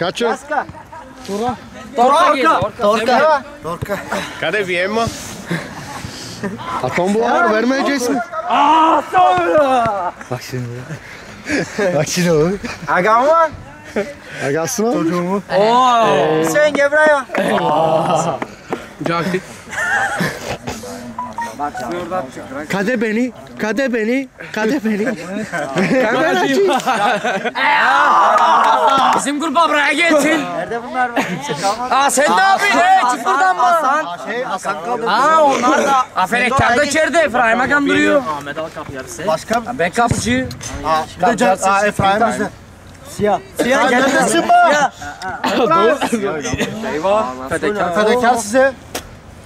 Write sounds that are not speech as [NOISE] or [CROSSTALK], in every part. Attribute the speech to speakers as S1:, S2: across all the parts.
S1: Kaçı?
S2: Torka.
S1: Cadê Viema? Atom bu var vermeyeceksin.
S2: Bak şimdi. Bak şimdi oğlum.
S3: Agam var.
S1: Agasın o.
S3: Hüseyin gel buraya.
S2: Kade beni, kade beni, kade beni.
S4: Bizim gruba buraya gelsin.
S3: Nerede bunlar?
S4: Aa sen ne yapıyorsun? Hey çık buradan mı?
S3: Hasan. Şey Hasan kaldı.
S4: Aa onlar da. Aferin kağıda içeride Efraim'e kandırıyor.
S3: Başka
S4: Ben kapıcı.
S3: bir de can. Aa Efraim bizde. Siyah. Siyah neredesin bu? Eyvah.
S4: Fedekar.
S3: Fedekar size.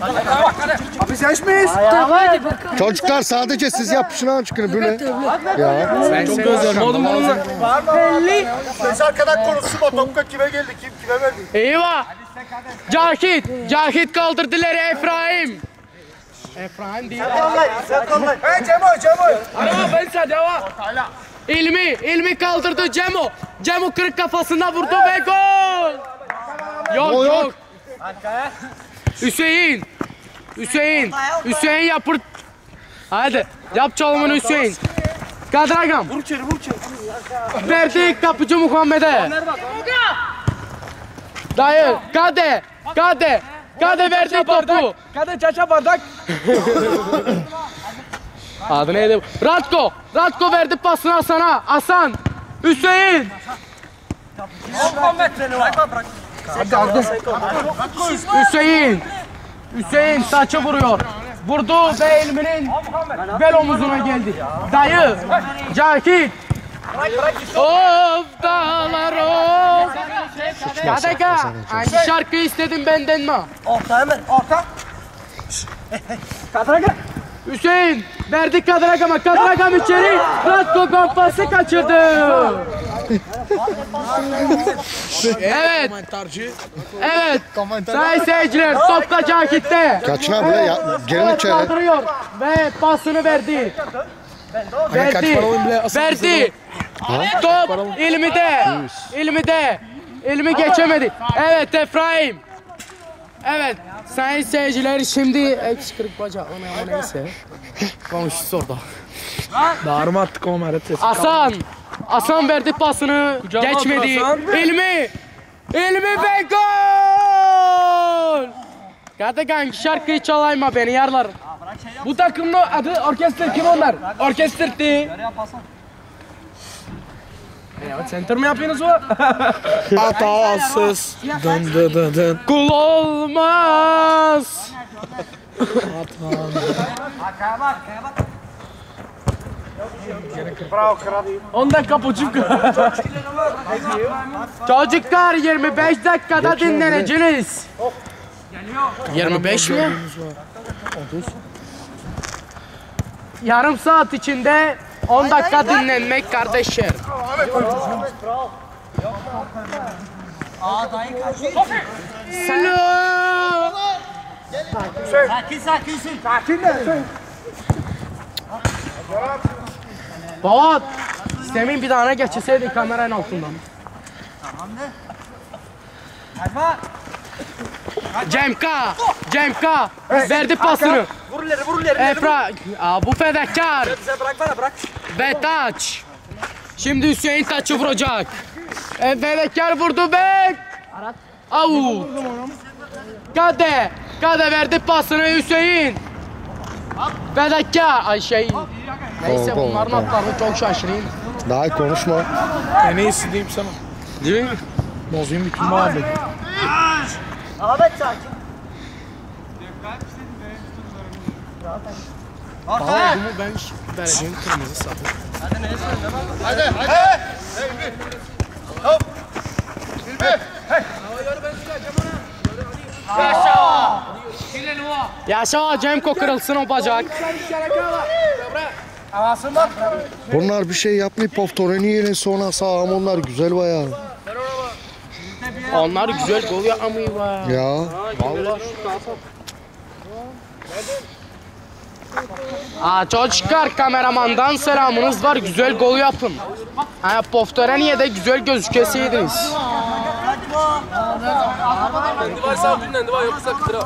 S3: lan.
S1: Çocuklar sadece siz yapışın aşkına böyle. Ya.
S4: Ben çok özledim. Oğlum bununla.
S3: Ses arkadan konuşsun o topka kime geldi kim kime verdi?
S4: Eyvah. Cahit. Cahit kaldırdılar Efraim. Efraim değil.
S3: Kollay sen kollay. Hey Cemo Cemo.
S4: Araba ben sen devam. İlmi. İlmi kaldırdı Cemo. Cemo kırık kafasına vurdu ve gol. Yok
S1: yok.
S4: yok. Hüseyin. Hüseyin. Hüseyin yapır. Hadi yap çalımını Hüseyin. Kadragam. Vur içeri vur içeri. Verdi kapıcı Muhammed'e. Dayı Kade. Kade. Kade verdi topu.
S5: Kade çaça bardak.
S4: Adı neydi? Ratko. Ratko verdi pasını Hasan'a. Hasan. Hüseyin. Hüseyin. Hüseyin saçı vuruyor. Vurdu ve elminin bel omuzuna geldi. Dayı. Cahit. Of dağlar of. Ya dakika. Hangi şarkı istedin benden mi?
S3: Orta hemen orta.
S4: Hüseyin verdi Kadragam'a. Kadragam içeri. Ratko kampası kaçırdı. evet. Evet. Sayın seyirciler topla Cahit'te.
S1: Kaçına bile ya. Gelin içeri.
S4: kaldırıyor ve pasını verdi. Verdi. Verdi. Top ilmide. İlmide. İlmi geçemedi. Evet Efraim. Evet sayın seyirciler şimdi eksi kırık bacağı ona neyse. Komşusu orada.
S5: Bağırma attık o meret sesi.
S4: Hasan. Hasan verdi pasını. Geçmedi.
S5: Hasan.
S4: İlmi. İlmi ve gol. Hadi kanki şarkıyı çalayma beni yarlar.
S5: Bu takımın adı orkestra kim onlar? Orkestrti. Ya center mi yapıyorsunuz o? [LAUGHS] Hatasız. Dın dın dın dın.
S4: Kul olmaz.
S3: Bravo kral.
S4: 10 dakika buçuk. [LAUGHS] Çocuklar 25 dakikada dinleneceksiniz. 25 mi? Yarım saat içinde 10 dakika dinlenmek kardeşler. Selam. Baba, Semih bir tane geçirseydin kameranın altından. Cemka, Cemka verdi pasını.
S3: Vur ileri vur ileri.
S4: Efra, Aa, bu fedakar.
S3: Bize bırak bana bırak.
S4: Ve taç. Şimdi Hüseyin taçı vuracak. E, fedakar vurdu ve... Au. Kade. Kade verdi pasını Hüseyin. Fedakar. Ay şey... Neyse bunların atlarını çok şaşırayım.
S1: Daha konuşma.
S5: En iyisi diyeyim sana.
S4: Değil mi?
S5: Bozayım bütün muhabbeti.
S3: Ahmet sakin.
S4: Deprem istedim be. Zaten. Orta. Ben vereceğim kırmızı sapı. Hadi neyse tamam mı?
S3: Hadi hadi. Hey, hey bir. Hop. Bir bir. Hey.
S4: Yaşa! Yaşa Cemko kırılsın o bacak.
S1: Bunlar bir şey yapmayıp Poftoreni'nin sonra sağım onlar güzel bayağı.
S4: Onlar güzel gol yapmıyor var.
S1: Ya.
S4: Vallahi. Aa, çocuklar kameramandan selamınız var. Güzel gol yapın. Ha, Poftoraniye de güzel gözükeseydiniz. Divay sağ dinlen, divay yoksa kıtıra.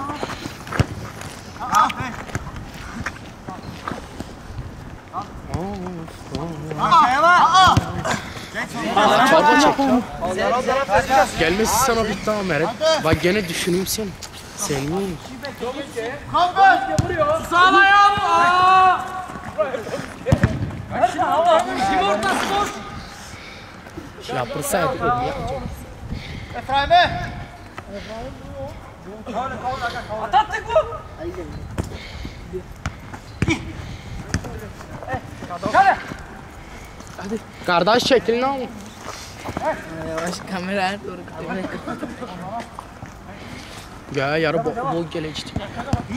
S4: Aa, Çorba çek ya. Gelmesi sana bitti ha Meret. Bak gene düşüneyim seni. Sen mi? Kampes! Sağ ayağını! Hadi
S5: hava! Kim orta spor?
S4: Yapırsa yapıyorum yapacağım. Efraim'e!
S5: Atattık bu! Kale! Hadi.
S4: Kardeş şeklini al.
S6: Yavaş kameraya doğru kameraya
S4: Ya yarı bol bol gelişti.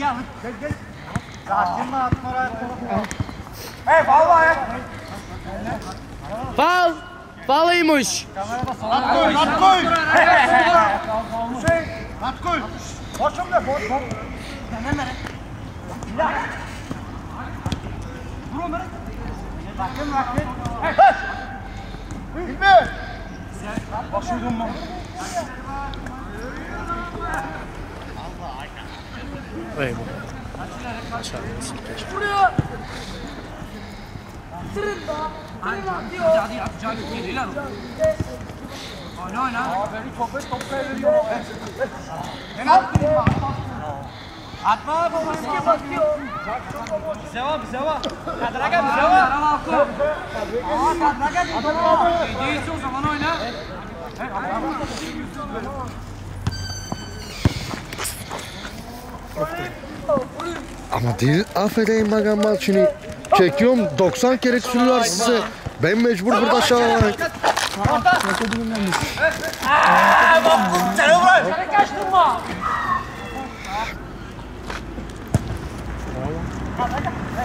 S4: Ya gel gel. Zaten
S3: atma. Hey bal var ya.
S4: Bal. Balıymış. At koy,
S5: at koy. Şey, at koy. Boşum da boş. Hemen hemen. Vur onları. Bakın bakın. Bilme. Başını dönme.
S4: Eyvallah.
S1: Çağırmasın.
S4: Buraya. Bitirin da. Bitirin lan diyor. Hadi yapacağını geriler. Oyna oyna. Abi topu topu veriyor. Ne yaptın? Atma bu babasına bakıyor. Bize var bize var. Kadraga bize var. Merhaba Akko.
S5: Aa Kadraga
S1: değil. Değilse o zaman oyna. Ama değil aferin Magan Malçin'i. Çekiyorum 90 kere kusurlar size. Ben mecbur burada şahane. Orta. Orta. Orta. Orta. Orta. Orta. Orta. Orta.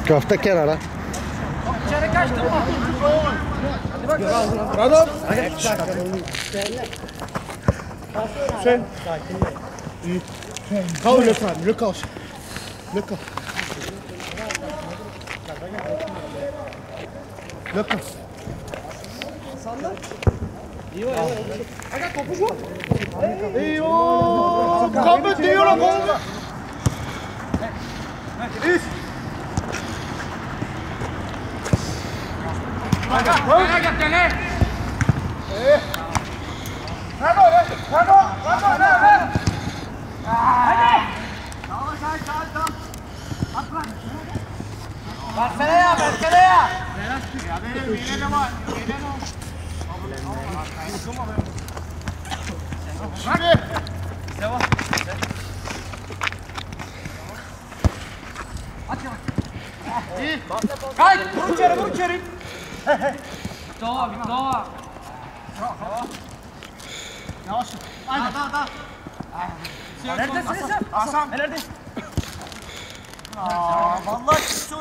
S1: Köfte kenara. İçeri kaçtın mı? Hadi bak. Bravo. Sen.
S2: Kal lütfen. Lükkal. Lükkal. Lükkal. Sandal. Aga topu bu. Eyvah! Kambe diyor lan. Barcelona,
S5: Barcelona! A ver, el Miguelo, el Miguelo. Hadi! Devam. Hadi. Kaç! Vur içeri, vur içeri. Victor, Victor. Yavaş.
S3: Aynen. Daha, daha. Neredesin
S5: sen? Hasan. Neredesin? Aa,
S3: vallahi kimse.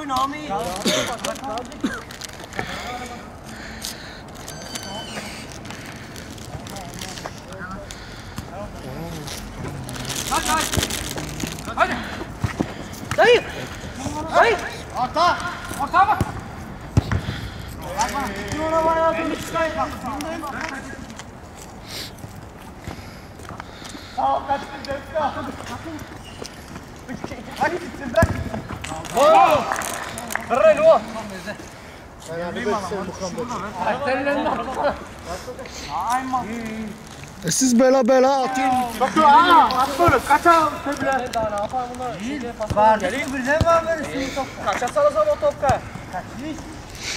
S1: E, siz bela bela atın. Bakın aa at böyle kaça tebile. Ne yapar bunu?
S3: Var. Gelin bir ne var böyle seni ee, topka. Kaça salasam o topka. Kaçmış.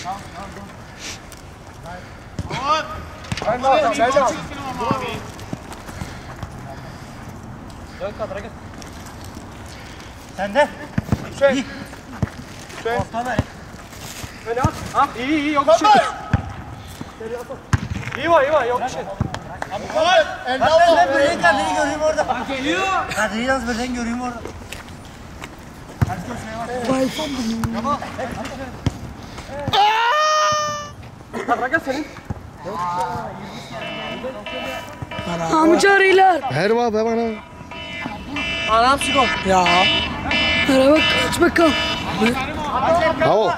S3: Tamam tamam. Ben de atacağım. Dön kadra gel. Sen de. Şey. Şey. Orta ver. Böyle at. Ha?
S5: İyi iyi yok bir şey. Geri at. İyi iyi var yok bir şey.
S3: Ben böreğin kadını görüyorum orada. Geliyor. Kadını yalnız böreğin görüyorum orada.
S7: Bayfam bunu.
S1: Tamam. Karaka senin. Amcarılar. Her var be bana.
S3: Anam sigol.
S7: Ya. Araba kaç bakalım.
S1: Bravo.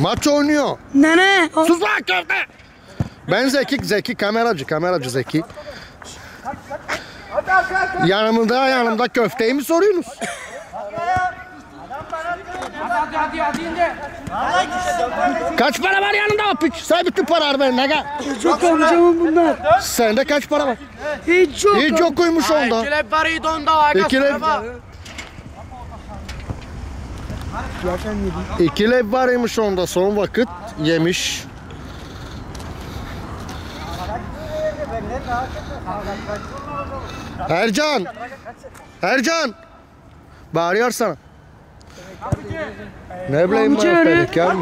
S1: Maç oynuyor.
S7: Nene. o-
S1: Sus lan köfte. Ben Zeki, Zeki kameracı, kameracı Zeki. Yanımda yanımda köfteyi mi soruyorsunuz?
S5: Hadi hadi hadi ince.
S1: Kaç para var yanında o piç? Say bütün paraları verin aga.
S7: Çok amcamın bunlar.
S1: Sende kaç para var?
S7: Hiç yok.
S1: Hiç yok koymuş onda.
S4: İkile bari donda aga.
S1: İkile, ikile varmış onda son vakit yemiş. Ercan. Ercan. Bağırıyor sana. Ne bileyim ben
S7: öyle.
S1: pelik ya.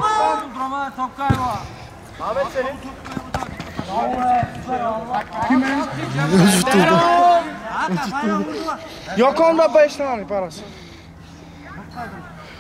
S5: Yok onda 5 tane parası.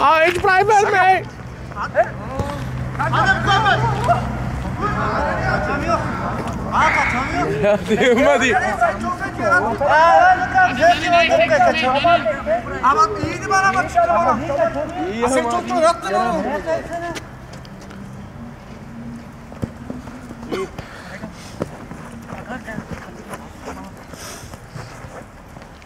S5: Aa hiç pay verme.
S3: Kaçamıyor. Aa kaçamıyor.
S4: Hadi hadi.
S3: Ama iyiydi bana bak çıktı bana. Sen çok çok attın onu.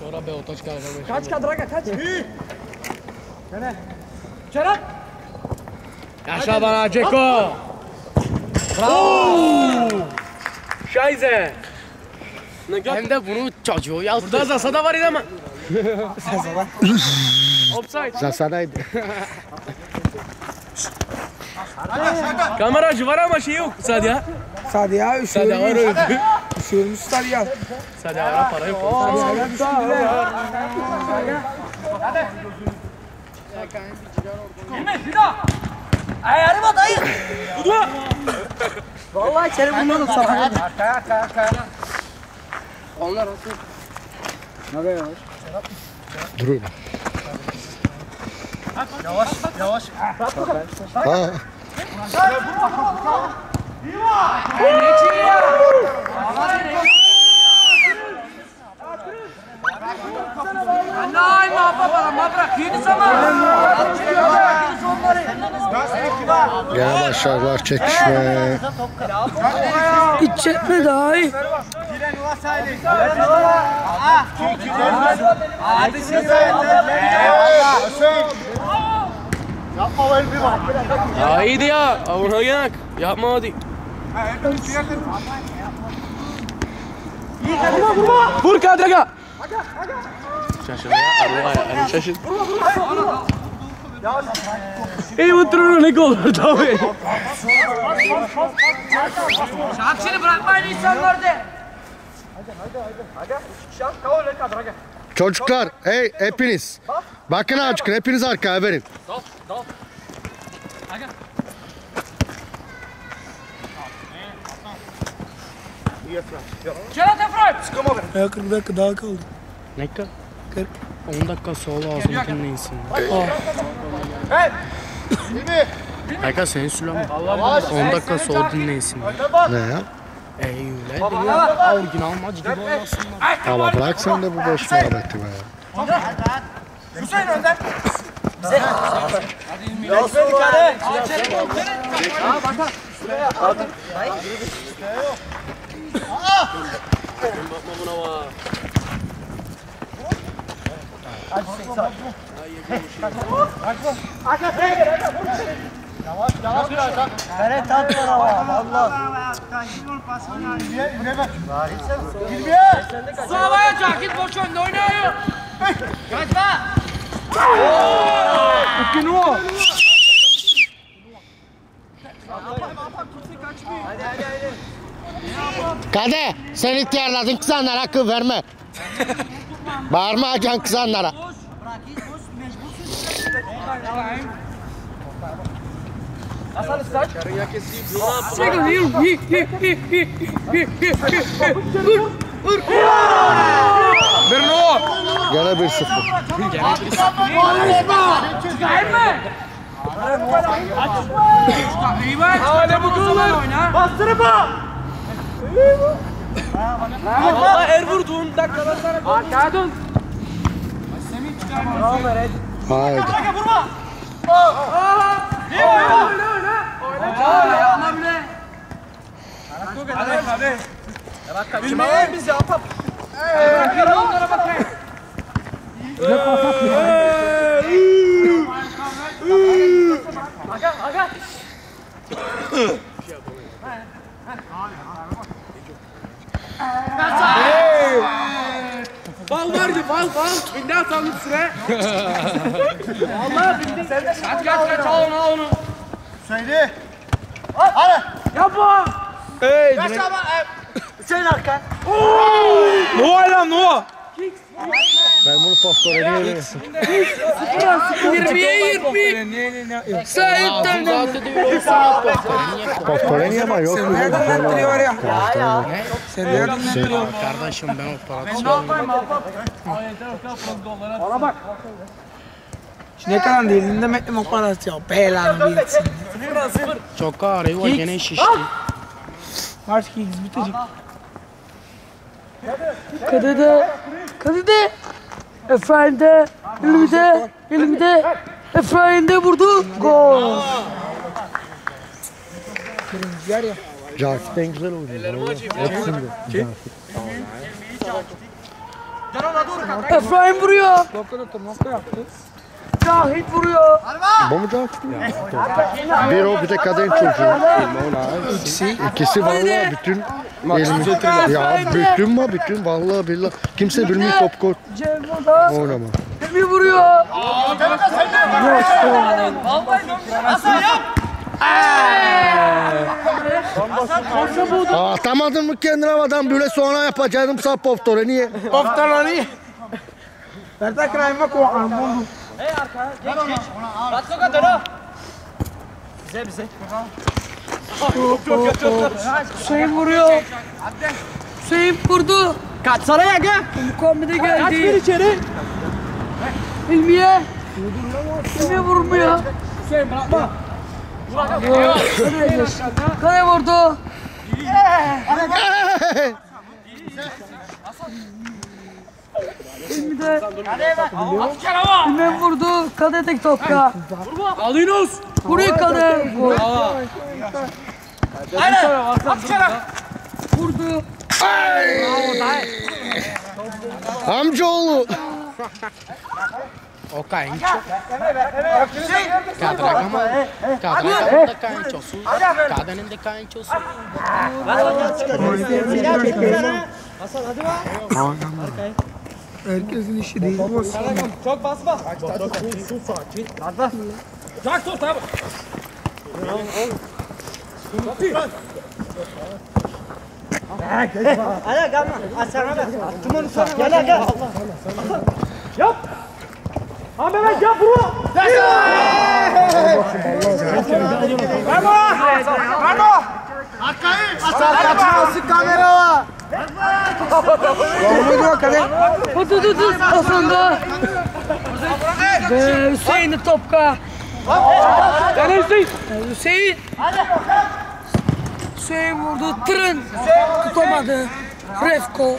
S4: Sonra be otaç kalkamıyor.
S5: Kaç kadraga kaç.
S4: Yaşa bana Ceko. Bravo. Scheiße. Hem de bunu çocuğu. Yazdı. Burada zasada var ama. [LAUGHS] Offside.
S1: Zasadaydı. [LAUGHS]
S4: Kameracı var ama şey yok. Sadia.
S5: Sadia
S4: Sadia var öyle.
S5: Üşüyormuş Sadia.
S4: Sadia var para yok.
S3: Ayarıma dayı. Vallahi içeri bundan sana.
S1: Durun. Yavaş, yavaş. Ha.
S5: Nein, ma baba, ma bırak. Yedi zaman.
S1: Gene başlarlar çekişme.
S7: Hiç çekme daha iyi.
S4: Ya iyiydi ya. Avuna gel. Yapma hadi. Vur kadraga. Şaşır ya. Allah ya. Yani şaşır. İyi oturur ne gol var tabii.
S5: Şakşını bırakmayın insanlar de.
S1: Çocuklar, hey hepiniz. Bakın açık, hepiniz arkaya verin.
S5: Şerat Efraim.
S7: Ya 40 dakika daha kaldı.
S4: Ne kadar? 10 dakika sonra ağzını dinleyin.
S1: Hey! Hilmi!
S4: Kanka senin sülama. 10 dakika sonra dinleyesin.
S1: Ne ya? Ama bırak sen de bu boş muhabbeti be ya.
S3: Evet tat var ama valla.
S5: Havaya cakit boş önde oynuyor.
S1: Kade sen ihtiyarladın kızanlara akıl verme. Bağırma acan kızanlara.
S7: Çekil yürü. Hi, hi, hi, hi, hi. Vur, vur.
S1: Gene 1-0.
S5: Hadi bu golü. Bastırıp Valla er vurduğun dakikalar sana Arkaya dön.
S1: Haydi.
S5: Bilmeyen biz ya. Onlara bakayım. Bal var ya bal bal. Bindi atalım süre. Vallahi bindi. Kaç kaç kaç al onu al onu.
S3: Söyle. Hadi.
S5: Yapma. Hey.
S3: Kaç ama. Hüseyin Arkan.
S5: Noah lan Noah.
S1: Ben bunu pastora diye
S7: 20'ye 20. Sahipten de.
S4: Zaten de öyle olsa Niye
S1: Pastora niye ama yok. mu?
S4: Kardeşim ben operasyon.
S2: Ne kadar dilinde meklem operasyon. Belanı bilsin.
S4: Çok var gene şişti.
S2: Maç ki bitecek.
S7: Kadıda. Kadıda. Efendi. Elimde. Elimde. Efendi vurdu. Gol.
S1: Cakit'ten güzel oynuyor. Hepsinde.
S7: Efraim vuruyor. Cahit vuruyor.
S1: Bu mu Cakit mi? Bir o bir de kadın çocuğu. İkisi. İkisi vallahi bütün elimi. Ya bütün mü bütün vallahi billahi. Kimse bilmiyor top
S7: burada.
S1: Oynama.
S7: Bir vuruyor.
S1: Atamadın mı kendine adam böyle sonra yapacaktım sağ poptora niye?
S2: Poftarani. Berta krayma ko amon.
S7: Hüseyin vuruyor. Hüseyin vurdu.
S5: Kaçsana ya gel.
S7: Mukammede
S5: Kaç bir
S7: geldi.
S5: içeri.
S7: İlmiye. İlmiye vurmuyor.
S5: Hüseyin bırakma.
S7: Kale vurdu. İlmi de İlmiye vurdu. Kale tek topta.
S5: Al Yunus.
S7: Vuruyor kale. Gol. Vurdu.
S1: Amcaoğlu.
S4: O kayınço. Kadragama. Kadragama da kayınçosu. Kadının da kayınçosu.
S2: Herkesin işi değil. Bu
S5: Çok basma. Jack tut abi.
S3: Hadi gelme. Asana bak. Tumun sana. Gel gel.
S5: Yap. Ha Mehmet yap vur.
S3: Asıl kamera var.
S7: Hadi hadi hadi. Hasan da. Ve Hüseyin de topka.
S5: Gel Hüseyin.
S7: Hüseyin. Hüseyin vurdu. Tırın. Tutamadı. Refko.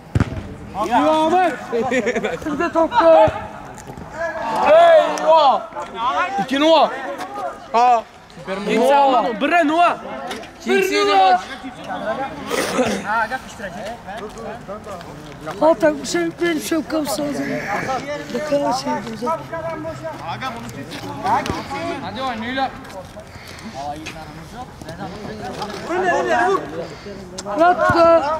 S7: Şimdi toplu.
S5: İki Nova. Aa. Kimse almadı. Bre Nova.
S7: Vurdu. Hatta bir şey benim şapkam sağlığı. Ne kadar şey güzel.
S5: Hadi oynayla.
S7: Ratka.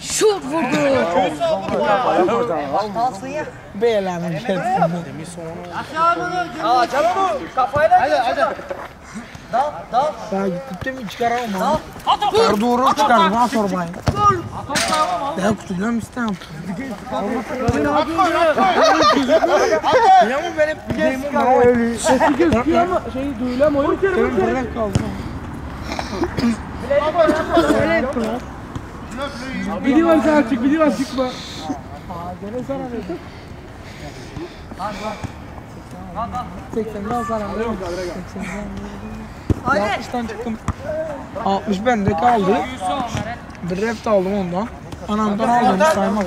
S7: Şut vurdu.
S2: Beylerinin hepsini. Ben gidip de mi çıkaramam? Erdoğan'ı çıkardım ha sormayın. Ben kutuluyorum istemem. Ya mı benim videomu var öyle.
S5: Sesi gözüküyor ama şey duyulamıyor.
S2: Benim bırak kaldım.
S5: Video var sen çık, video var çıkma.
S2: Yapmıştan çıktım. 60 bende kaldı. Bir ref de aldım ondan. Anamdan aldım saymak.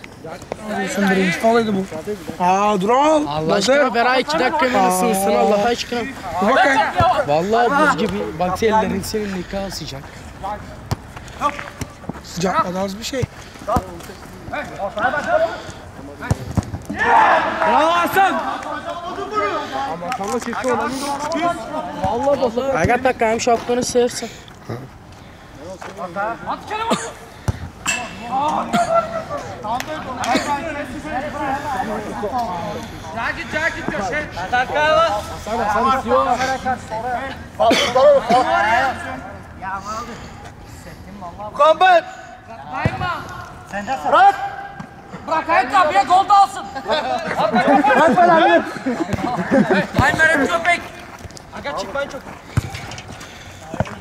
S2: Sen birinci falıydı bu. Aa dur al.
S4: Allah aşkına Beray iki dakika bir ısınsın Allah aşkına.
S2: Dur bakayım.
S4: Vallahi buz gibi. Bak ellerin senin nikahı sıcak.
S2: Sıcak kadar az bir şey.
S5: Bravo Hasan.
S4: Aga takayım şapkanı seversen.
S7: Bırak ayı kapıya gol da alsın. Ay Meret köpek.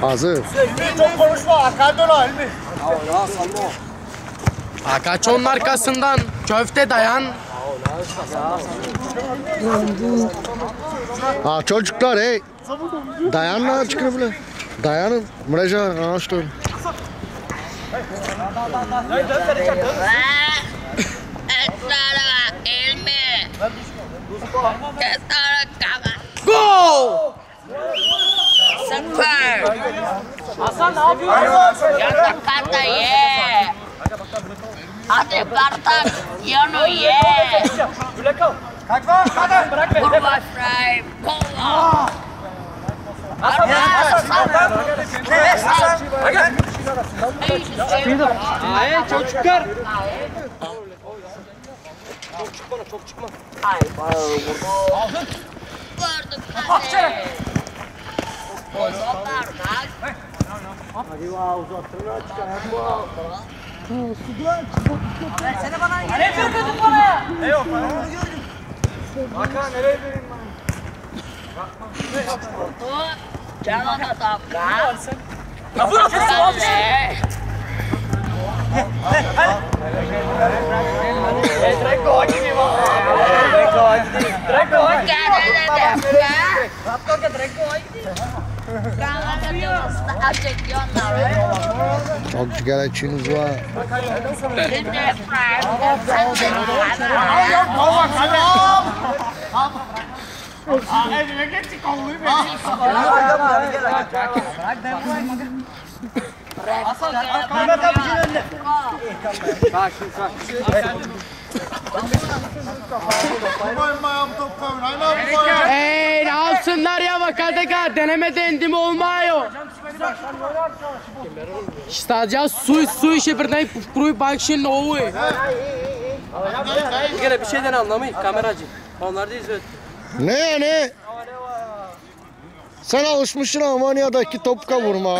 S1: Hazır.
S3: Çok konuşma arkaya dön Hilmi.
S4: Akaçonun arkasından köfte dayan.
S1: Ha çocuklar hey. Dayanma çıkın bile. Dayanın. Mıraca ağaçlar.
S8: Estara Sıfır. Hasan ne yapıyorsun? Ya karta ye. Hadi Bartak yanu ye. Kurva Frey. Kurva. Hadi Hasan. Hasan.
S4: Hayır çok çıkar.
S8: Gördüm Pô, só parado.
S3: Aí lá, os astronautas carregam a... O
S7: estudante, o que eu tenho?
S5: Olha aí, viu que eu tô falando? Eu,
S3: falando. Bacana, ele aí, meu irmão.
S8: C'è una cosa qua. Ma pure la stessa
S3: Tre cogni Tre
S8: cogni
S3: Tre cogni
S8: Jangan tetapkan. Kabur
S1: Çok sigara içiniz var.
S4: Ey ne yapsınlar ya vakadaka denemede indim olmuyor. Stadia su su işi birden kuruy bakşın oğu.
S5: Bir kere bir şeyden anlamayın kameracı. Onlar da izliyor.
S1: Ne ne? Sen alışmışsın Almanya'daki top kavurma.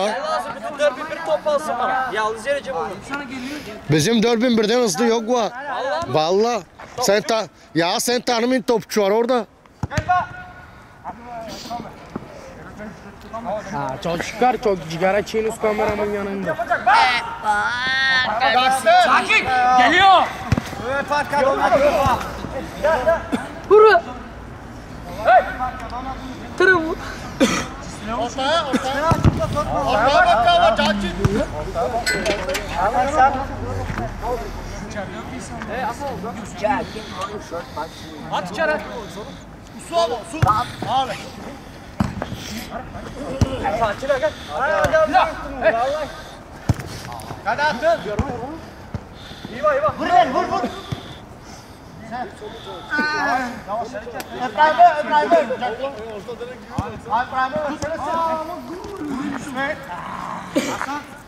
S5: Derbi bir top alsın bana. Yalnız yere bunu.
S1: Bizim 4001'den hızlı yok var. Valla. Sen ta ya sen tanımın topçu var orada.
S4: Ha çok çıkar çok sigara çiğniz kameramın yanında.
S5: Hey. Ortaya He ama
S1: oldu. At içeri. Su al
S5: su. Ağır. Sakin aga. Aga. Vallahi. Hadi atın. İyi var iyi var.
S4: Vur lan vur
S5: vur. Öprandı, öprandı. Öprandı, öprandı. Öprandı, öprandı.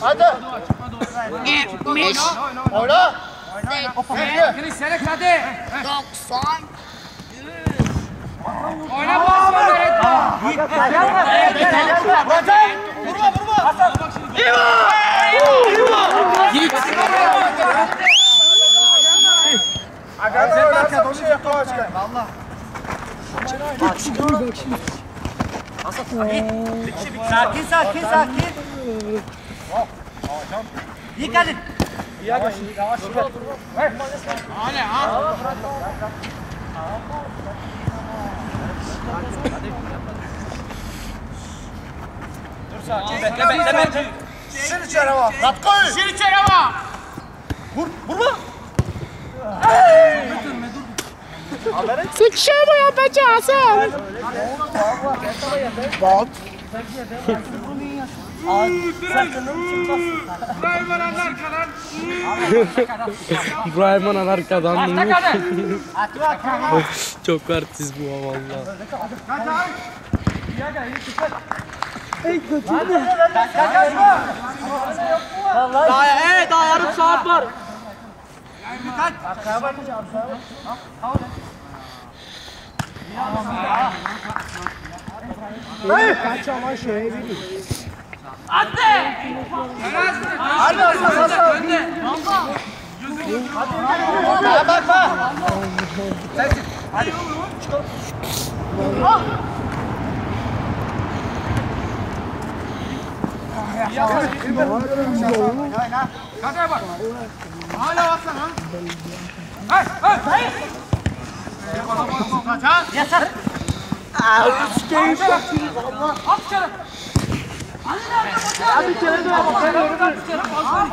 S5: Hadi.
S8: Gitmiş.
S1: Oyna.
S5: Oyna. Grisene hadi.
S8: 90.
S5: Oyna bu Vurma vurma. İva. Git. Agora você marca, vamos ver a tóxica. Vamos lá. Vamos lá.
S3: Sakin sakin sakin. İyi geldin.
S5: Bekle bekle bekle.
S3: Şir içeri bak. Katkı.
S5: Şir içeri ama.
S3: Vur. Vurma.
S4: Sıkışa mı yapacaksın? Brahman arkadan [LAUGHS] Çok artist bu valla.
S5: Daha evet daha yarım saat var.
S2: Kaç ama şeye bir. İyi ki vereceğim hadi mahallede.
S3: Hadi rahat rahat.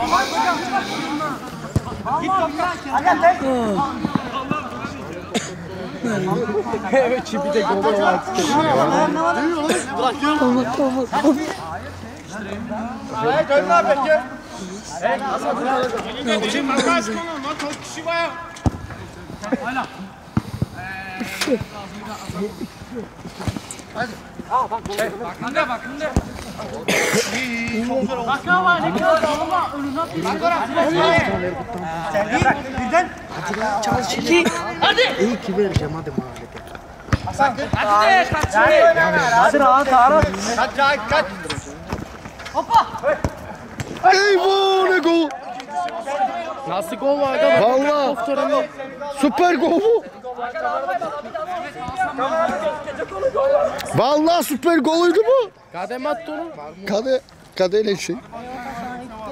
S3: Kaç kaç kaç.
S1: Eyvah ne gol.
S4: Nasıl
S2: 이 기회를 제마대 막아야겠다.
S3: 아들아, 다 알아. 오빠.
S1: 에이, 뭐, 내고.
S4: Gol var aga?
S1: Valla. Süper gol bu. Vallahi süper golüydü bu.
S4: Kadem attı onu.
S1: Kade, kadeyle şey.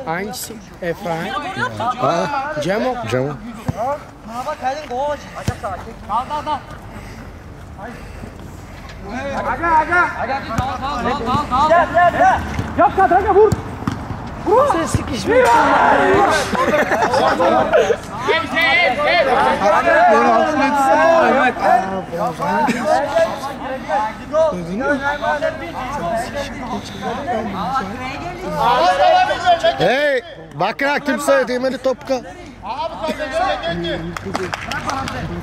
S4: Hangisi? Efraim.
S1: Ha,
S4: Cemo.
S1: Cemo.
S3: Bak kaydın gol. Acak sakin. Dal dal dal. Gel gel gel.
S5: Yap kadar aga vur.
S1: Hey, bakın kimse değmedi topka.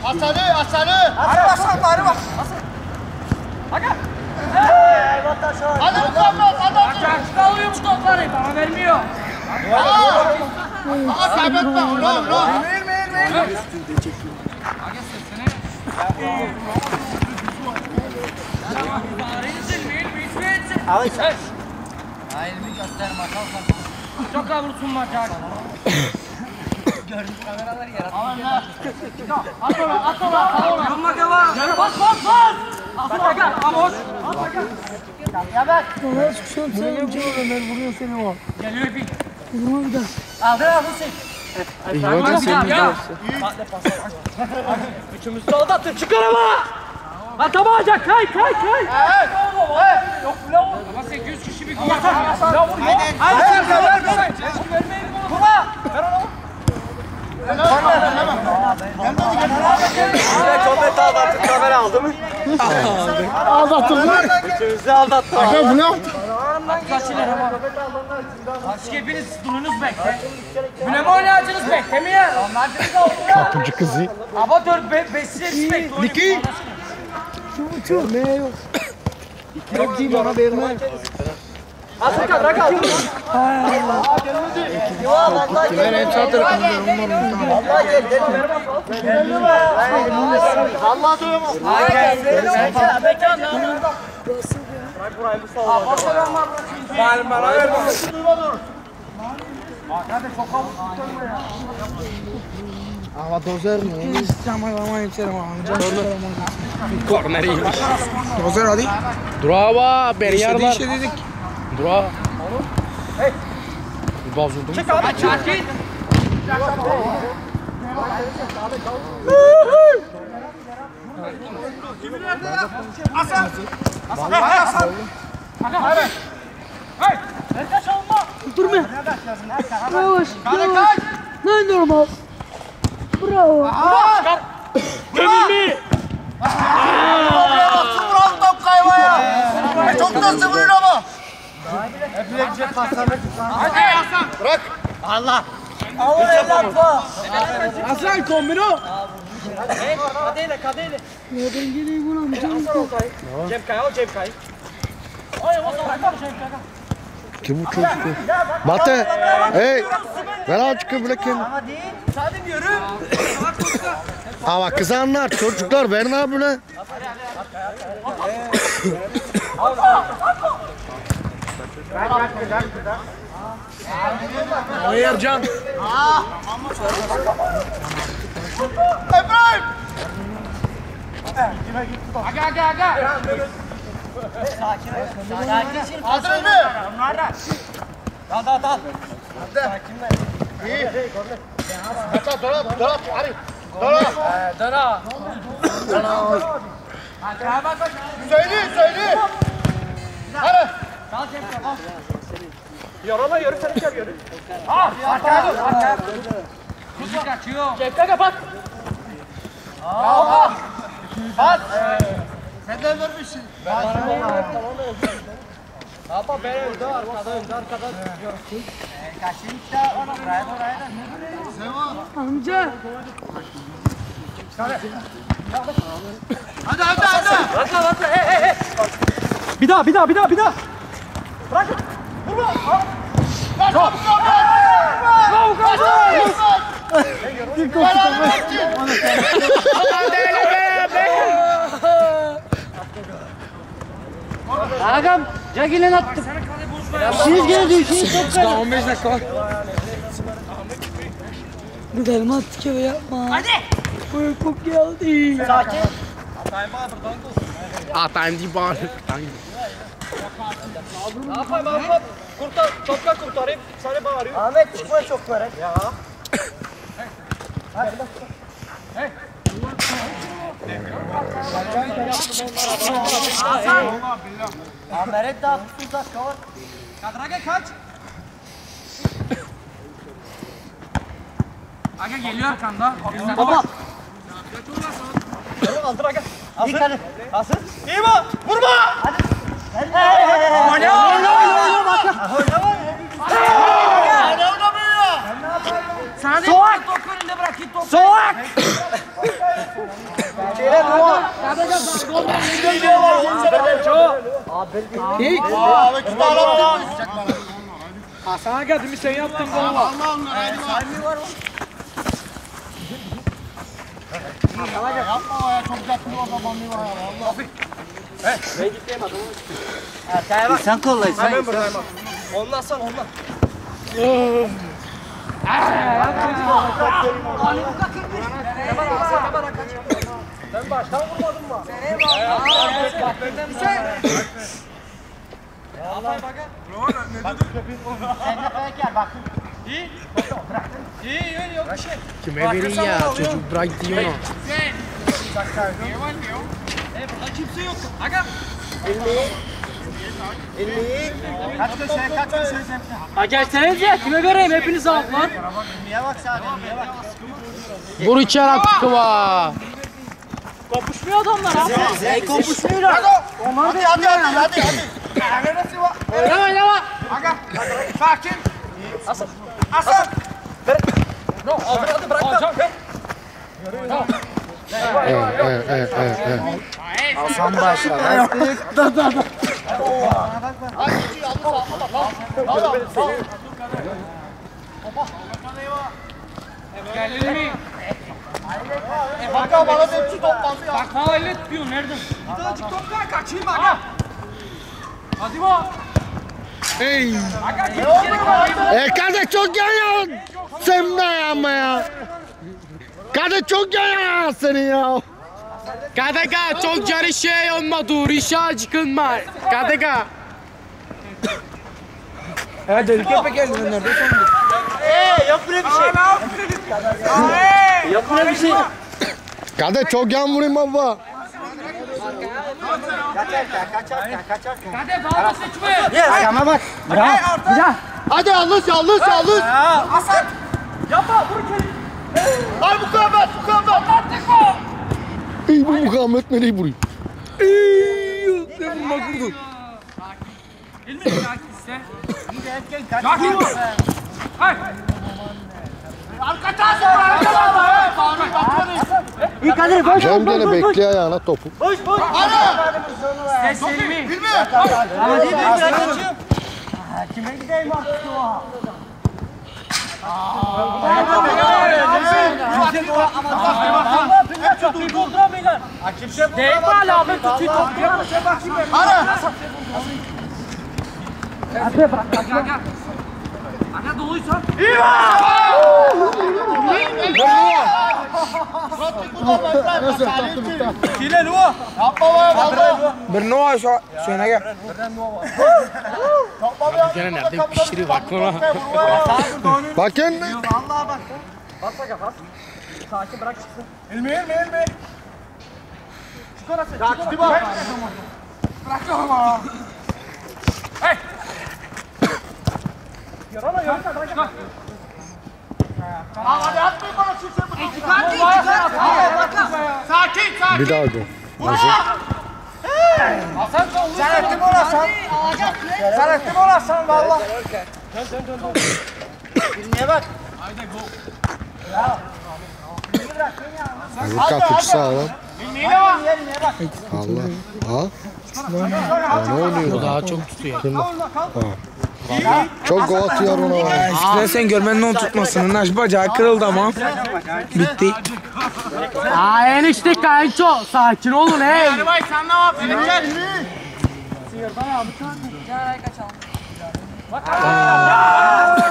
S3: Hasan'ı Hasan'ı. Hadi Hasan bari bak. Hasan. Hadi Muhammed hadi.
S5: Karşıda alıyor bu topları. Bana vermiyor.
S3: Aa kaybetme. No no.
S5: Çok kavrulsun bacak. [LAUGHS] At ona, at ona, at ona. Yanma kava. Bas, bas, bas. At ona, gel. Amos.
S2: Ömer vuruyor seni o.
S5: Geliyor bir.
S3: Aldı ya Hüseyin.
S4: İyi o da senin
S5: Ya. Üçümüz de aldattın. Çıkar ama. Lan tabanca kay kay kay.
S3: Evet.
S5: Yok bile oldu. Ama 800 kişi bir. Ya vur ya.
S3: Haydi ver ver ver. Kuma. Köpek aldattı kamera aldı mı?
S2: Aldatıldı.
S3: Üçümüzü aldattı.
S2: Aga bu ne yaptı?
S5: Kaçırır ama. Başka hepiniz durunuz bekle. Büleme oynayacağınız beklemiyor. Onlar da oldu ya.
S1: Kapıcı kızı.
S5: Ama dört be, hepsi bekliyor.
S1: Niki.
S2: Ne yok. Yok değil bana verme.
S3: Afrika bırak al. Yo vallahi gel.
S2: Ben en çatır
S3: Vallahi gel. Gel. Vallahi duyamam. Hayır gel. Bekle bekle.
S5: Malum bana ver bak.
S2: Hava dozer mi? Zaman zaman içerim amca.
S4: Korner iyiymiş.
S2: Dozer hadi.
S4: Bravo beni
S2: İşte
S4: yarlar.
S2: işte dedik.
S4: Bravo. Bozuldum.
S5: Çık abi çarkın.
S7: Yavaş, yavaş. Ne normal. Bravo.
S3: Vural top kayvaya. Çok da sıvırır ama. Hep bilecek paslarını
S5: Hadi Hasan.
S3: Bırak. Allah. Allah bu.
S2: Hasan kombino.
S3: Kadeyle kadeyle.
S7: Nereden geliyor bu amca?
S5: Cem kay o Cem kay. Ay o zaman da Cem kay.
S1: Kim bu çocuk? Batı. Hey. Ver azıcık bile kim?
S3: Ama değil. Sadece yürü.
S1: Ama kızanlar, çocuklar verin abi lan.
S4: Ayarcan.
S5: Aga aga aga.
S3: Aldınız mı?
S5: Dal dal dal.
S3: Hatta dolap, dolap. Hadi. Dolap.
S5: Dana.
S3: Söyle, söyle. Hadi.
S5: Arkaya dur arkaya. Kuzu kaçıyor. Cepte kapat.
S3: Sen de vermişsin.
S5: Ama ben önde arkada önde arkada.
S7: Amca.
S3: Hadi hadi hadi.
S5: Atla. Hey hey hey. Bir daha bir daha bir daha bir daha.
S4: Agam, Cagil'in attım. Siz gene düşün. 15 dakika var.
S7: Bu delma attık eve yapma. Hadi. Çok geldi.
S4: Atayım diye bağırıyor.
S5: Ne yapayım abi? Kurtar, topla kurtarayım. Sana bağırıyor.
S3: Ahmet çıkma çok var. Ahmet daha tutsak kavat.
S5: Kadrage kaç. Aga geliyor arkanda.
S3: Baba. Hadi.
S5: Hazır. İyi mi? Vurma.
S3: Oyna oyna oyna bak. Oyna oynamıyor.
S5: Sana değil. Soğuk. Top önünde bırak. Git top. Soğuk.
S3: Abi iki tane var.
S4: Sana geldim sen yaptın gol var.
S3: Allah Allah. Hadi var. Yapma ya çok yakın o zaman bir var ya Allah. Sen kollayın sen.
S5: Ben buradayım bak. Ondan sonra ondan. Ben baştan vurmadım mı?
S3: Sen de pek gel bak.
S5: İyi. İyi iyi yok bir şey.
S4: Kime vereyim ya? Çocuk bırak diyor.
S5: E burada kimse yok. Aga.
S3: Kaç köşeye kaç köşeye sen.
S4: Ha gelsenize kime vereyim hepiniz al lan.
S3: Niye bak sadece niye bak.
S4: Vur içeri hakkı var.
S5: Kopuşmuyor adamlar ha.
S3: Sen kopuşmuyorlar. Hadi hadi hadi hadi hadi. Neresi var?
S4: Oynama oynama.
S5: Aga. Sakin. Asıl. Asıl. No, aldır hadi bırak da.
S1: Evet, evet, evet, evet,
S3: Hasan başla. Da da da.
S5: Geldin mi?
S3: Kanka bana da iki top fazla ya.
S5: Bak faale tutuyor nereden? Birazcık top ver kaçayım aga. Hadi bak. Kal.
S1: E kardeş çok yan ya. Sen ne yapma ya? Kardeş çok yan ya senin ya.
S4: Kadaka çok cari şey olma dur işe acıkınma. Kadaka.
S2: Evet dedik köpek geldi nerede sandık.
S1: Kardeş çok yan vurayım baba.
S5: Hadi faale seçme.
S3: Yes kama bak. Bravo. Hadi yanlış yanlış yanlış.
S5: Hasan. Yapma vur içeri.
S3: Ay bu kadar bu kadar.
S1: Ey bu mukavemet nereye vurayım?
S5: İlmi sakin iste. Sakin ol. Hay. Arka tas var arka tas var.
S3: İyi Kadir boş
S1: Cem gene bekliyor ayağına topu.
S3: boş boş. Hadi.
S5: Ses.
S3: Bilme. Hadi bir biraz kaçıyor. Kime gideyim artık o?
S5: Dur dur dur dur beyler.
S3: Kimse
S5: Değil mi hala abi tutuyor topluyor. Hadi bırak. Gel gel. Aga doluysa.
S3: Kile Luo. Yapma be vallahi.
S2: Bir ne var şu Şöyle gel.
S4: Gene nerede pişiri bak ona.
S1: Bakın.
S3: Vallahi bak. Bas bak bas. Sakin bırak çıksın. İlmi ilmi ilmi. Çık orası. Çık orası. bak. Bırak ama. Hey. Yarana yarana bırak. Çık. Hadi atmayın bana çıksın. Çıkar değil çıkar. Sakin sakin.
S1: Bir daha gol.
S3: Sen ettin olasın. Sen ettin olasın valla. Dinleye bak.
S1: Bu kapıcı sağlam.
S3: Dinleye bak. Dinleye bak.
S1: Allah. Ha? Ne oluyor?
S4: Daha çok tutuyor.
S1: Çok gol atıyor ona.
S2: Eskiden sen görmenin onu tutmasını. Naş bacağı kırıldı ama. Bitti.
S4: Aa enişte kayınço. Sakin olun hey.
S3: Vay sen ne yapıyorsun?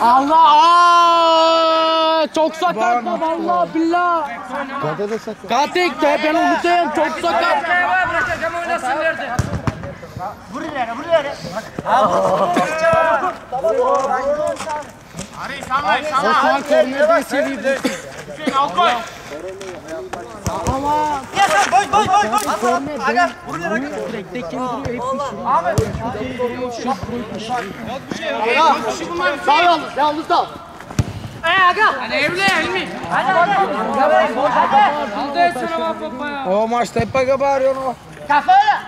S4: Allah aa, çok sakat da vallahi billah.
S1: Kade de sakın.
S4: Katik de ben unutayım çok sakat.
S5: Bırakacağım oynasın nerede?
S3: Vur ileri vur ileri.
S4: O şu an kornerde seriydi.
S3: Ya sen boy boy boy boy. Aga vur ileri.
S4: Sağ yalnız yalnız da.
S5: Hani evli elmi. Hadi hadi. Aldı etsene bak papaya.
S2: O maçta hep baka bağırıyor o.
S3: Kafayla.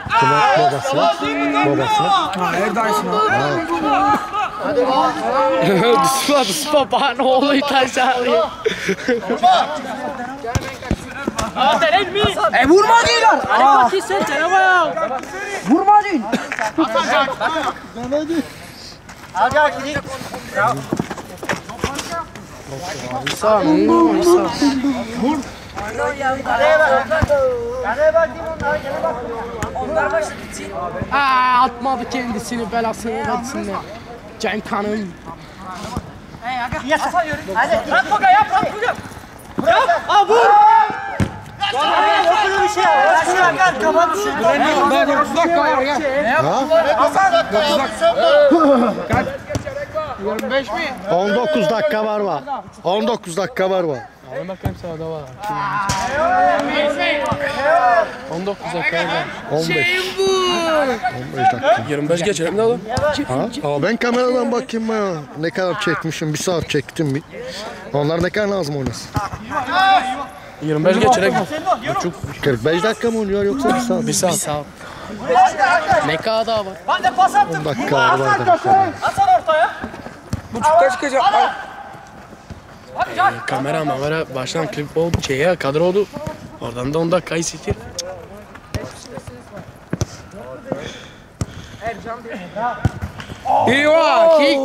S1: Babası. Babası.
S2: Ha, Nerede Ayşin o?
S4: Dısla dısla bana oğlu taşı alıyor.
S5: Hadi elmi.
S2: E vurma diyorlar.
S5: Hadi bakayım sen canım ya.
S2: Vurma diyor.
S3: Aga gidin.
S4: İsa ne İsa.
S3: Kaleye onlar.
S5: Başladı.
S4: Aa atmadı kendisini belasını versinler. Can kanım.
S3: Yes. Hadi.
S5: Bırak baka yap yap yap.
S3: Vur. Yok bir şey. Ya şu.
S2: Daha 9 dakika.
S3: Hasan.
S2: 25 mi?
S1: 19 dakika var var. 19 dakika var var.
S4: Alın bakayım sağda var. 19 dakika var.
S1: 15. 15 dakika.
S4: 25 geçelim de oğlum.
S1: Ha? Aa, ben kameradan bakayım ya. Ne kadar çekmişim. Bir saat çektim bir. Onlar ne kadar lazım oynasın?
S4: 25 geçelim.
S1: 45 dakika mı oynuyor yoksa bir saat?
S4: Bir saat. Bir saat. Ne kadar daha var?
S3: Hadi pas at.
S1: 10 dakika var.
S3: Hasan ortaya.
S2: Buçukta çıkacak. Ay,
S4: Kamera mamera baştan klip oldu. Şeye kadro oldu. Oradan da 10 dakikayı sikir.
S2: İyi var. Kick.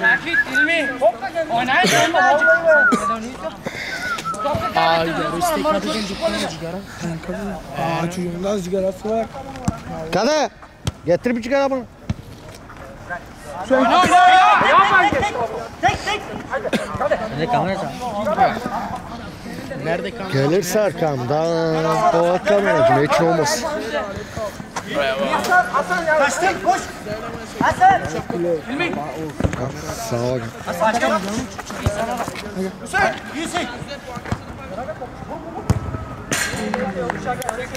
S5: Takip ilmi. Oynayın.
S4: Aa yarı istek hadi gelecek sigara.
S2: Aa çocuğun da sigarası var.
S1: Kade. Getir bir sigara bana.
S3: Tek tek.
S4: Nerede kamera?
S1: Gelirse arkamdan. O kameracı hiç olmaz.
S3: Kaçtık koş. Hasan.
S1: Sağ ol.
S3: Hüseyin. Hüseyin. Hadi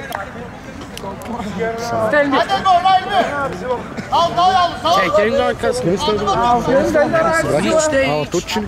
S3: normal mi? Al dal
S4: Çekerin arkasını.
S1: Hiç değil. Tut şimdi.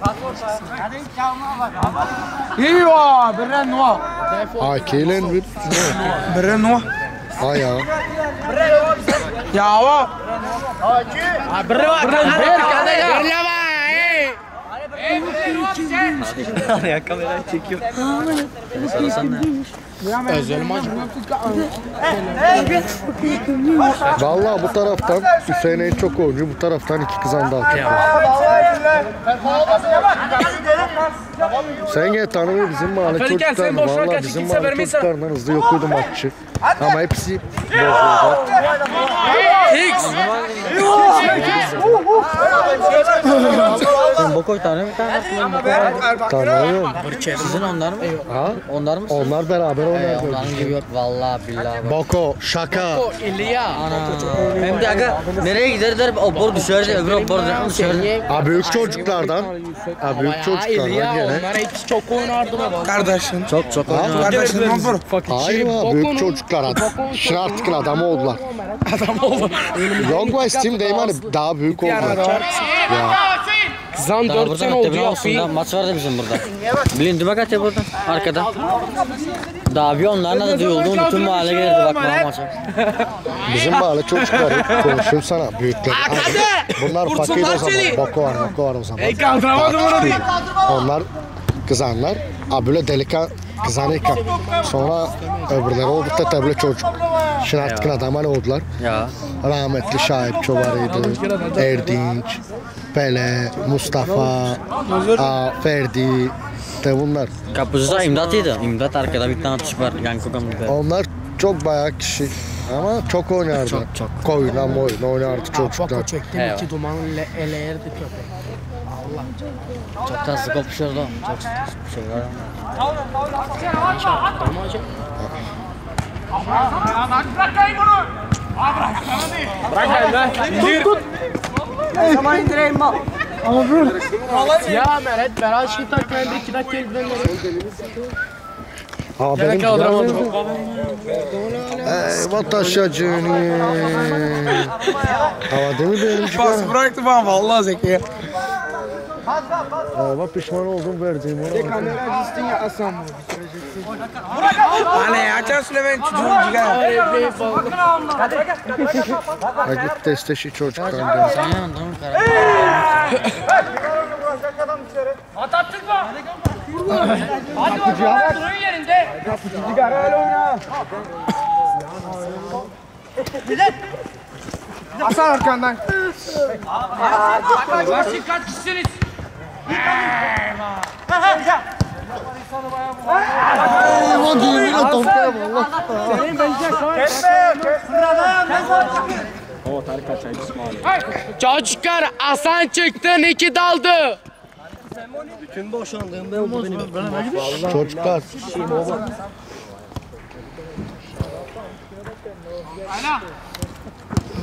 S2: versin. Iva, berren nu.
S1: Ha killen bir.
S2: Berren nu.
S1: Ha ya.
S2: Ja, va.
S4: Berren ver kadega. Özel maç.
S1: Vallahi bu taraftan Hüseyin en çok oyuncu, bu taraftan iki kızan daha çok. Sen gel tanımıyor bizim mahalle çocuklarını.
S4: kaç,
S1: bizim mahalle çocuklarından hızlı yokuydu maççı. Ama hepsi bozuldu.
S4: X.
S9: Bokoy tanıyor mu tane?
S1: Tanıyorum.
S9: Sizin onlar mı?
S1: Ha?
S9: Onlar mı?
S1: Onlar beraber
S9: Ee,
S1: oynadı.
S9: onların gibi yok vallahi billahi.
S1: Boko, şaka.
S4: O İlya.
S9: Ana. Hem de aga nereye giderler o bor düşerdi öbür o bor düşerdi.
S1: Ha büyük çocuklardan. Ha büyük çocuklardan gene.
S4: onlar hepsi çok oynardı baba.
S2: Kardeşim.
S9: Çok çok
S1: Ha?
S2: Kardeşim ne olur?
S1: Hayır ha büyük çocuklar. Şimdi artık adamı oldular.
S4: Adam oldu.
S1: Yok mu Steam değil hani daha büyük oldular. Ya.
S4: Kızan
S9: Daha
S4: 4
S9: burada
S4: sene oldu ya.
S9: da maç vardı bizim burada. [LAUGHS] Bilin dümek atıyor burada arkada. Daha bir onlarla da duyuldu bütün mahalle geldi bak bana maça. [LAUGHS]
S1: Bizim mahalle çocukları konuşayım sana büyükler. Bunlar fakir o zaman. Boko var, boko var o zaman.
S4: Ey kaldıramadım onu diye.
S1: Onlar kızanlar. Ha böyle delikan kızanıyken. Sonra öbürleri oldu da tabii çocuk. Şimdi artık adam hani oldular.
S9: Ya.
S1: Rahmetli Şahip Çobarı'ydı. Erdinç, Pele, Mustafa, Ferdi. De bunlar.
S9: Kapıcıda imdatıydı. İmdat arkada bir tane atış var. Yan kokam gibi.
S1: Onlar çok bayağı kişi. Ama çok oynardı.
S9: Çok, çok.
S1: Koyuna moyuna oynardı çocuklar.
S4: Bako çektim iki dumanı ele- eleyerdi köpek.
S9: Çok da hızlı kopuşuyordu. Çok şey var.
S4: Ya Meret Berat şu takmayın bir iki dakika elden
S1: Ha
S4: Gene
S1: benim
S4: kaldıramadım.
S1: Ey vataşacını. Hava değil mi benim
S2: Pas
S1: çıkan?
S2: bıraktı bana vallahi Zeki.
S1: Hava pişman oldum verdiğim ona.
S2: Kamera cistin ya asam mı? Hani açan Süleyman çocuğun cigara.
S1: Ha git desteşi çocuktan gel.
S9: Sen yanında mı?
S5: Hadi bakalım durun yerinde.
S2: Hasan arkandan.
S5: Başı kaç kişisiniz?
S1: Toplayam Allah.
S4: Çocuklar Hasan çıktın iki daldı.
S1: Çocuklar.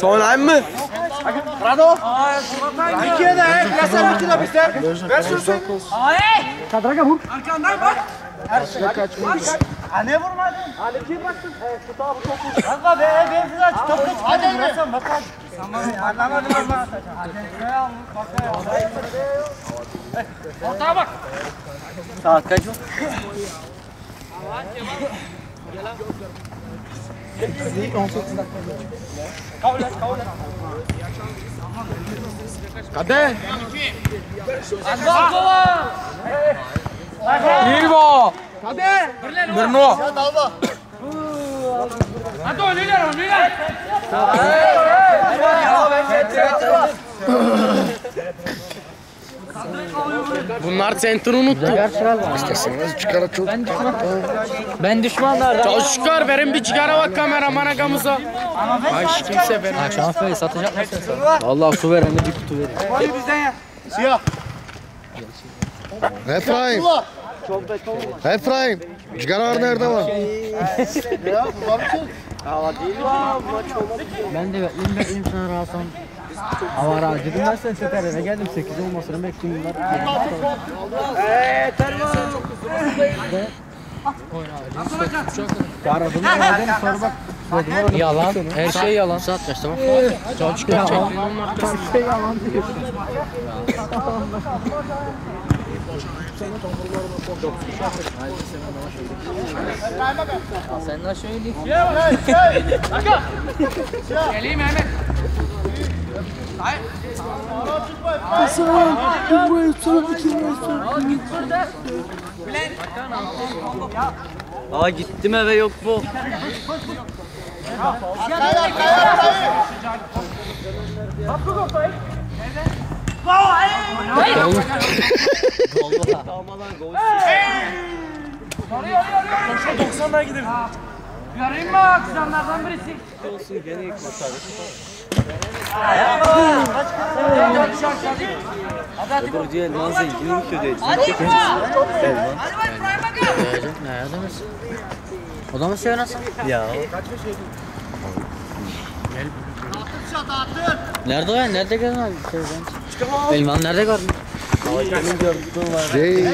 S2: Sonrayım mı?
S5: İkiye de he. Plasel iki de bizden. Ver sürsün. Ay. Kadraga vur. Arkandan bak. Ne vurmadın? Hani kim baktın? Şu topu topu. Kanka be be biraz topu. Hadi mi? Bak hadi. Tamam. Anlamadım ama. Ortaya bak.
S9: Saat kaç mı?
S4: Hadi.
S5: Cadê? Ilvo!
S2: Cadê? Brno!
S5: Anton, Lilian, Lilian! Cadê?
S4: Bunlar centini unuttu.
S1: İsterseniz çıkar çok.
S9: Ben düşmanlardan.
S4: Çalışkar verin bir çıkara bak kameramana gamıza. Ay kimse verin.
S9: Akşam fey satacak mısın sen? Allah su veren de bir kutu verin.
S1: Efraim. Efraim. Cigara nerede var?
S9: Ben de bekleyeyim bekleyeyim sana rahat rahat dedim ben sen sefer eve geldim 8 olmasını bekleyeyim bunlar. Aradım aradım sonra bak. Yalan. Her şey yalan. Saat.
S4: Çalışkar çektiğin onun arkasında.
S9: Her şey yalan diyorsun. Sen de şöyle.
S5: Geleyim Mehmet.
S9: Aa gittim eve yok bu.
S5: Yarayım mı aksanlardan birisi?
S9: Nerede misin? O da mı seviyor nasıl? Ya. Nerede o ya? Nerede gördün abi? Şeyden. Elman nerede gördün?
S1: Şey.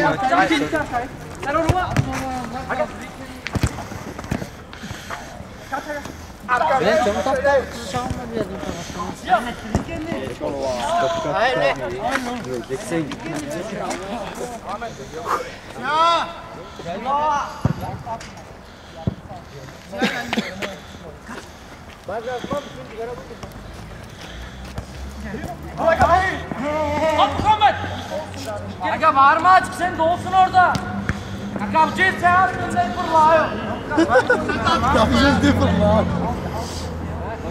S9: Ben çamur taptım. Şamla bir yedim sana.
S5: Muhammed! Aga bağırma açık sen doğsun orada. Aga cins ya önden fırlıyor.
S1: Yapacağız diye fırla.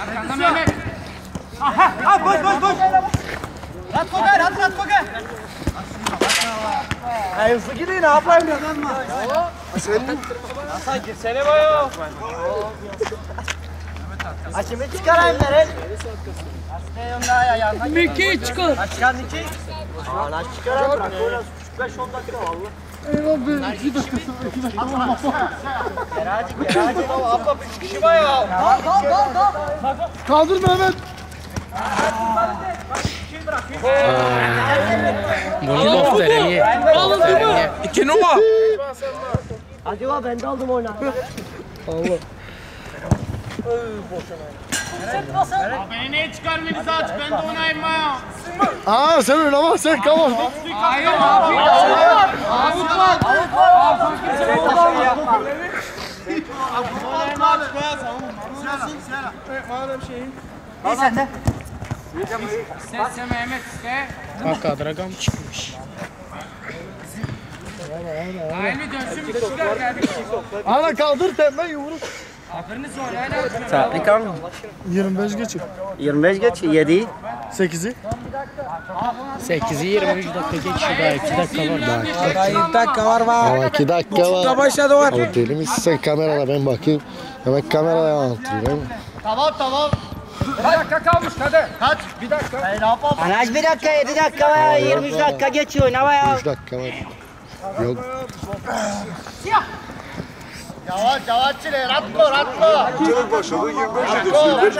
S5: Arkanda Mehmet.
S3: Ha koş koş koş. Rat koker, rat rat koker. Ay hızlı gidin yapayım ya lan Senin. Hasan girsene bayo. Açımı çıkarayım Meren. Ne yonda ya yanına.
S7: Meki çıkar.
S3: Aç çıkar Niki. Aa lan çıkar. Bırak öyle 5 10 dakika valla. Geracık geracık. Abla 3 kişi var ya. Kal kal kal kal.
S1: Kaldır Mehmet.
S4: Bunu laf vereniye. Laf vereniye. İki numara.
S3: Hadi va ben de aldım oyna.
S5: Beni niye çıkarmıyorsunuz aç ben de oynayayım ya.
S1: Aa sen oynama sen kamal.
S5: Hayır abi. Avut var. Avut var. Avut kimse burada
S3: İyi sen de.
S5: Sesle Mehmet iste.
S4: Bak kadragam çıkmış.
S5: Aynı dönsün bir çıkar geldik.
S1: Ana kaldır tembel yumruk.
S5: Aferiniz oynayın.
S3: Saatlik kaldı.
S1: 25 geçiyor.
S3: 25 geç 7.
S1: 8'i.
S4: 8'i 23 dakika geçiyor daha 2 dakika var. Daha
S2: Daha 7 dakika var var.
S1: Ama 2 dakika var.
S2: Da başladı var.
S1: Ama deli misin sen kamerada ben bakayım. Hemen kameraya anlatayım.
S3: Tamam tamam.
S5: Bir dakika kalmış hadi.
S3: Kaç? Bir dakika. Hayır ne yapalım? Anaj bir dakika 7 dakika var 23 dakika geçiyor ne var ya?
S1: 3 dakika var. Yok.
S3: Yavaş yavaş çile ratlo ratlo. Çile başladı 25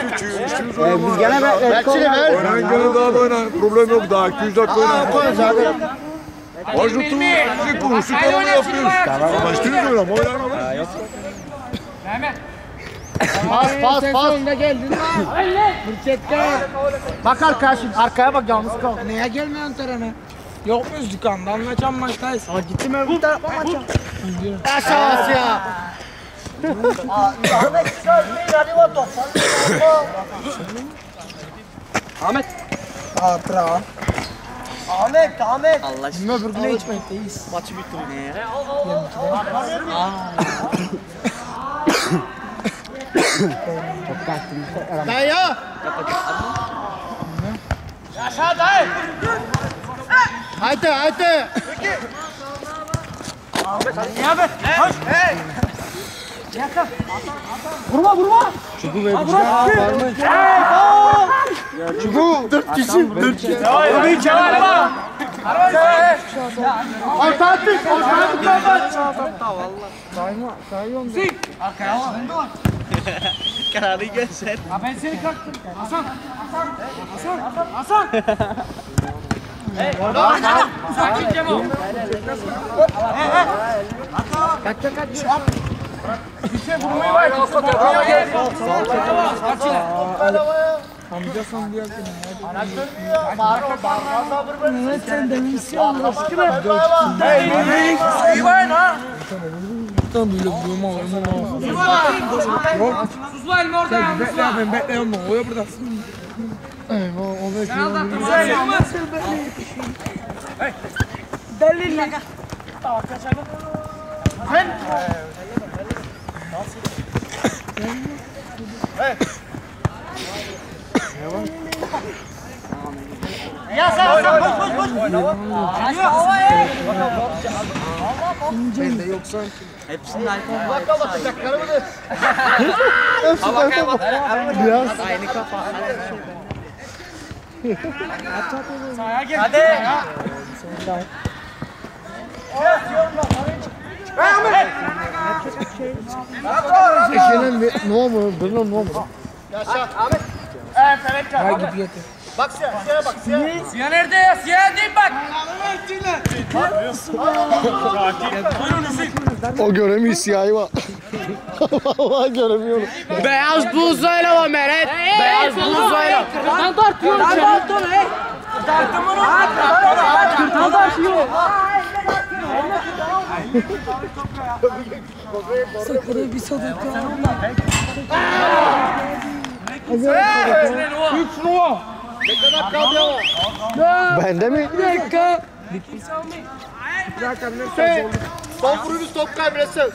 S3: Biz gene ver. Çile ver.
S10: Oynan gene daha da oynan. Problem yok daha 200 dakika oynan. Başlatın. Sizi konuştuk
S5: Haydi
S10: onu
S5: oynayın şimdi
S10: yapıyoruz. Başlıyoruz oynama oynama.
S5: Mehmet.
S1: Pas pas
S2: Sen
S1: pas.
S2: sonunda geldin lan. Fırçetka. Bak arkadaşım arkaya bak yalnız kal. Neye gelmiyorsun terene? Yok muyuz dükkanda? Anlaşan maçtayız. Ama gittim ben bu tarafa maça.
S1: Aşağısı ya.
S5: Ahmet.
S2: Hatıra.
S3: Ahmet, Ahmet.
S2: Bizim öbür güne içmekteyiz.
S9: Maçı bitti mi ya?
S1: Dayı ya.
S5: Aşağı dayı.
S1: Haydi haydi.
S5: Ahmet. Hoş. Hey. Vurma vurma.
S1: Çubuğu ver bize. Çubuğu. Dört kişi. Dört kişi.
S5: Abi Kemal bak.
S1: Ortaattık. Ortaattık.
S5: Arkaya al.
S9: Kararı göster.
S5: Ha ben seni kalktım. Hasan. Hasan. Hasan. Hasan. [LAUGHS]
S2: Kaç kaç
S5: şey vurmayı var.
S2: Amca son diyor ki.
S5: İyi var ha.
S2: Tam böyle vurma vurma.
S5: Sus lan elini orada yalnız
S2: Bekle ben bekliyorum da. Oya burada. Eyvah o da
S5: Sen aldattın bana yapma. Delil. Tamam kaçalım. Sen. Ya sen sen boş boş boş. Geliyor havaya.
S2: Bende yoksa.
S9: Hepsinin iPhone
S1: Bak bak bacakları mıdır? Hepsi Biraz.
S9: Aynı kafa.
S5: Gel. Hadi.
S1: Eşinin bir ne mu? Bunun ne mu?
S5: Evet evet.
S2: Ha gibi yeter.
S1: Bak siyah, siyah bak siyah.
S5: Siyah nerede ya? Siyah değil bak.
S1: O göremiyor siyahı var. Vallahi göremiyorum.
S4: Beyaz buzayla var Meret. Beyaz buzayla.
S7: Ben tartıyorum seni. Ben tartıyorum. Sakın bir sadaka.
S1: Bende mi?
S7: Bir dakika.
S1: Son vurunuz top kaybedersin.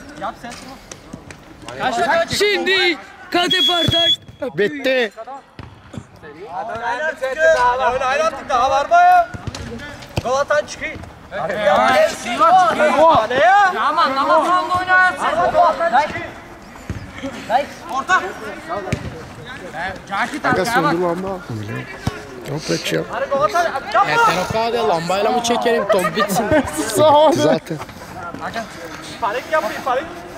S7: Şimdi Kadef Artak.
S1: Bitti.
S3: Öyle ayrı attık daha var mı ya? Gol atan çıkıyor. Ne ya?
S5: Aman namaz sonunda oynarsın. Orta.
S1: Aga söndür lamba. Yok peç yap.
S4: Yeter o kadar lambayla mı çekelim top bitsin. [LAUGHS]
S1: Zaten.
S3: Yapmayın.
S5: Aga yap orta.
S4: Sıkılma.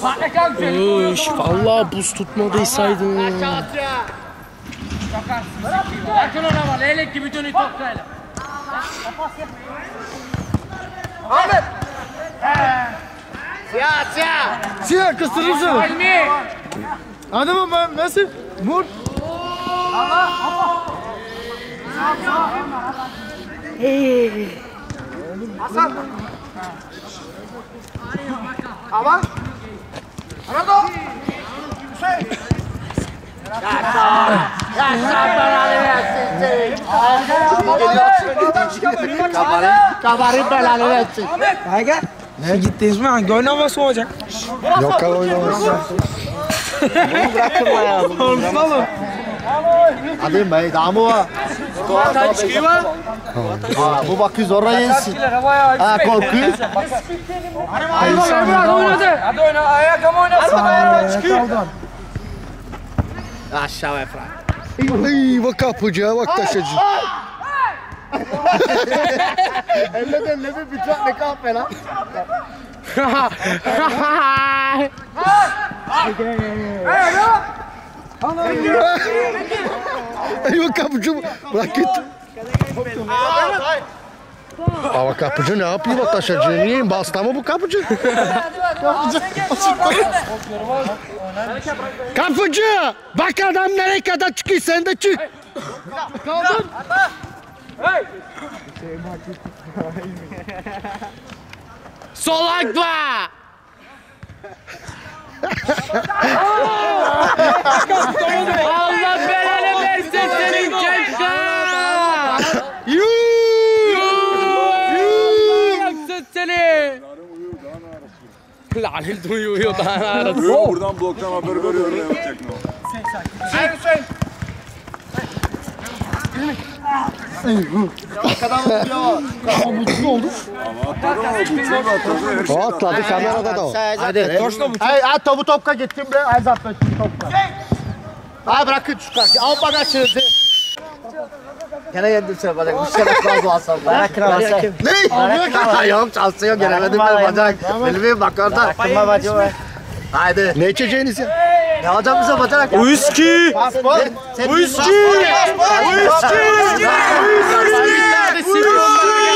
S5: Fatih kan seni.
S4: Üş, vallahi buz tutmadıysaydı.
S5: Yakın ona var. Leylek gibi dönüyor toplayla.
S3: Ahmet.
S1: Siyah kıstırırsın.
S5: Elmi.
S1: Hadi baba nasıl? Vur.
S3: Ama. Ronaldo.
S1: Kabarı belanı versin.
S2: Ha gel. Ne gittiniz mi? Hangi oyun havası olacak?
S1: Yok kal oynamasın.
S2: Olsun oğlum.
S1: Hadi bey damı var.
S3: Atan çıkıyor var.
S1: Ha, bu bakı zorla yensin. Ha korkuyor.
S5: Hadi oynadı. Hadi oyna. Ayak ama oynasın.
S3: Ayağından çıkıyor.
S9: Aşağı Efra.
S1: Ay bak kapıcıya bak taşacı. Elleden ne bir bıçak bak kapıcı bırak git. Ama kapıcı ne yapıyor bak taşacı? Niye? Basta mı bu kapıcı? kapıcı! Bak adam nereye kadar çıkıyor sen de çık.
S4: Sol ayakla. Allah belanı versin senin gençler.
S1: Yuuu!
S4: Seni. Lanet uyuyor daha arası.
S10: Buradan bloktan haber veriyor ne yapacak ne o. Ama atladı ama bu çok Her şey
S1: O atladı kamerada da o.
S11: Hadi. Hey, ay topu topka gittim bre. Ay zaten topka. Ay bırakın şu karşı. Al bana şimdi. Gene yendim sen bacak. Bir şey fazla alsam. Bırakın ama sen. Ne? Ayağım çalışıyor. Gelemedim ben bacak. Elimi bak orada. Bacı var. Haydi.
S1: Ne içeceğiniz ya?
S11: Ne alacağımıza bakarak.
S10: Whisky.
S11: Paspor. Whisky.
S10: Whisky. Whisky.